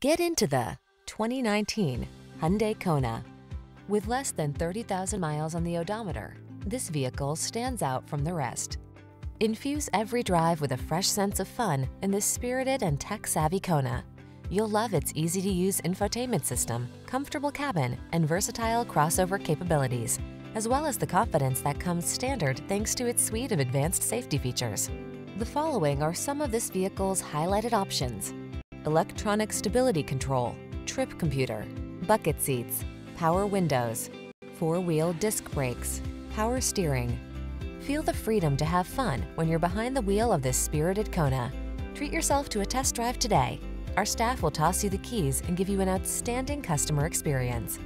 Get into the 2019 Hyundai Kona. With less than 30,000 miles on the odometer, this vehicle stands out from the rest. Infuse every drive with a fresh sense of fun in this spirited and tech-savvy Kona. You'll love its easy-to-use infotainment system, comfortable cabin, and versatile crossover capabilities, as well as the confidence that comes standard thanks to its suite of advanced safety features. The following are some of this vehicle's highlighted options. Electronic stability control, trip computer, bucket seats, power windows, four-wheel disc brakes, power steering. Feel the freedom to have fun when you're behind the wheel of this spirited Kona. Treat yourself to a test drive today. Our staff will toss you the keys and give you an outstanding customer experience.